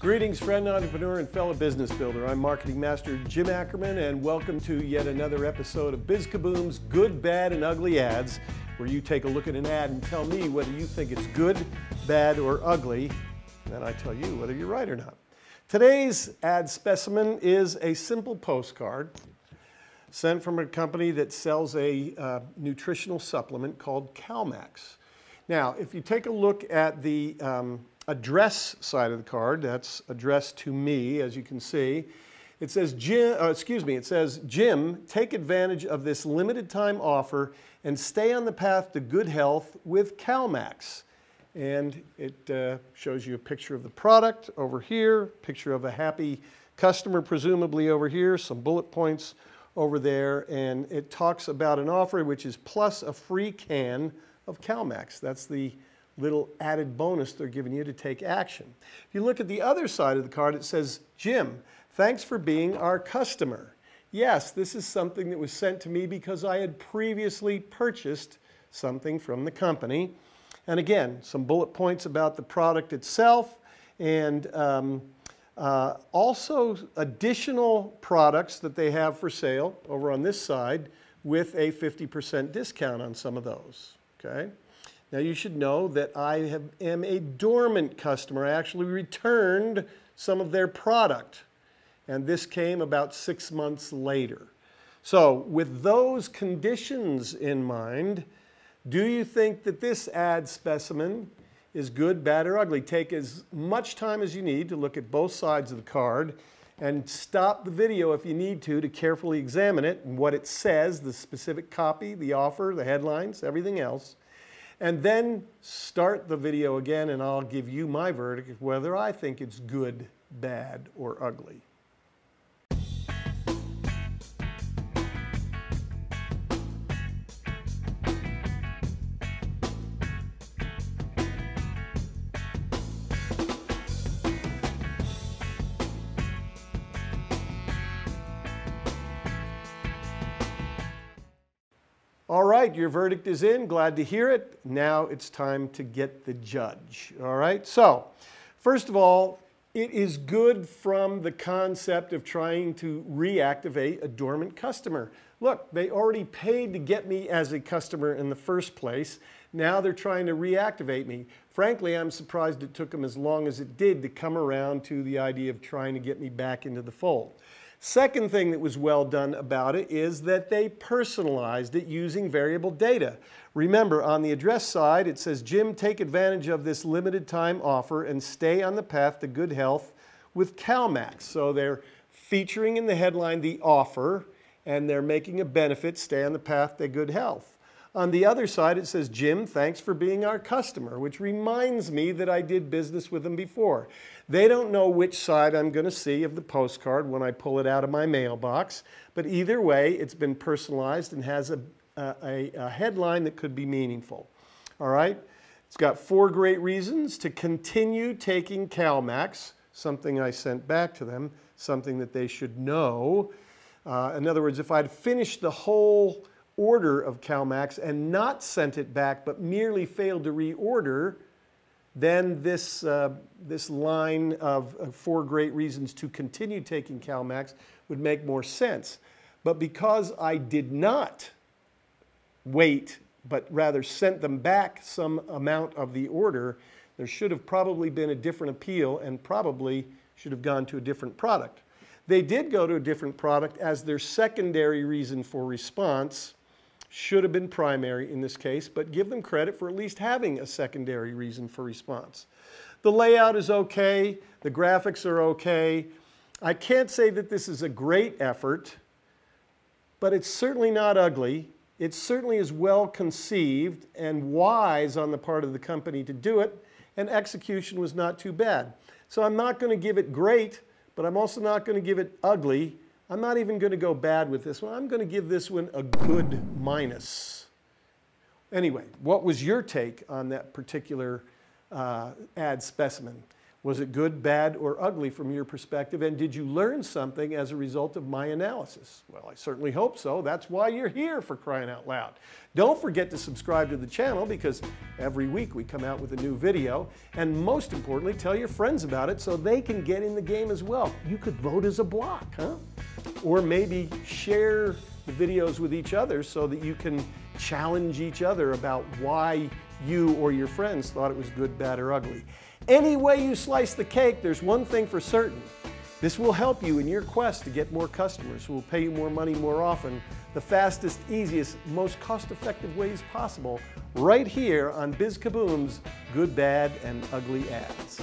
Greetings, friend, entrepreneur, and fellow business builder. I'm Marketing Master Jim Ackerman, and welcome to yet another episode of BizKaboom's Good, Bad, and Ugly Ads, where you take a look at an ad and tell me whether you think it's good, bad, or ugly, and I tell you whether you're right or not. Today's ad specimen is a simple postcard sent from a company that sells a uh, nutritional supplement called CalMax. Now, if you take a look at the um, address side of the card, that's addressed to me, as you can see. It says, Jim, uh, excuse me, it says, Jim, take advantage of this limited time offer and stay on the path to good health with CalMax. And it uh, shows you a picture of the product over here, picture of a happy customer presumably over here, some bullet points over there, and it talks about an offer which is plus a free can of CalMax. That's the little added bonus they're giving you to take action. If you look at the other side of the card, it says, Jim, thanks for being our customer. Yes, this is something that was sent to me because I had previously purchased something from the company. And again, some bullet points about the product itself and um, uh, also additional products that they have for sale over on this side with a 50% discount on some of those. Okay. Now you should know that I have, am a dormant customer. I actually returned some of their product. And this came about six months later. So with those conditions in mind, do you think that this ad specimen is good, bad, or ugly? Take as much time as you need to look at both sides of the card and stop the video if you need to to carefully examine it and what it says, the specific copy, the offer, the headlines, everything else and then start the video again and I'll give you my verdict whether I think it's good, bad, or ugly. All right, your verdict is in. Glad to hear it. Now it's time to get the judge. All right, so first of all, it is good from the concept of trying to reactivate a dormant customer. Look, they already paid to get me as a customer in the first place. Now they're trying to reactivate me. Frankly, I'm surprised it took them as long as it did to come around to the idea of trying to get me back into the fold. Second thing that was well done about it is that they personalized it using variable data. Remember, on the address side, it says, Jim, take advantage of this limited time offer and stay on the path to good health with CalMax. So they're featuring in the headline the offer and they're making a benefit, stay on the path to good health. On the other side, it says, Jim, thanks for being our customer, which reminds me that I did business with them before. They don't know which side I'm going to see of the postcard when I pull it out of my mailbox, but either way, it's been personalized and has a, a, a headline that could be meaningful. All right? It's got four great reasons to continue taking CalMax, something I sent back to them, something that they should know. Uh, in other words, if I'd finished the whole order of CalMax and not sent it back, but merely failed to reorder, then this, uh, this line of, of four great reasons to continue taking CalMax would make more sense. But because I did not wait, but rather sent them back some amount of the order, there should have probably been a different appeal and probably should have gone to a different product. They did go to a different product as their secondary reason for response, should have been primary in this case, but give them credit for at least having a secondary reason for response. The layout is okay, the graphics are okay. I can't say that this is a great effort, but it's certainly not ugly. It certainly is well conceived and wise on the part of the company to do it, and execution was not too bad. So I'm not going to give it great, but I'm also not going to give it ugly I'm not even going to go bad with this one. I'm going to give this one a good minus. Anyway, what was your take on that particular uh, ad specimen? Was it good, bad, or ugly from your perspective? And did you learn something as a result of my analysis? Well, I certainly hope so. That's why you're here for crying out loud. Don't forget to subscribe to the channel because every week we come out with a new video. And most importantly, tell your friends about it so they can get in the game as well. You could vote as a block, huh? Or maybe share the videos with each other so that you can challenge each other about why you or your friends thought it was good, bad, or ugly. Any way you slice the cake, there's one thing for certain. This will help you in your quest to get more customers who will pay you more money more often, the fastest, easiest, most cost-effective ways possible, right here on BizKaboom's Good, Bad, and Ugly Ads.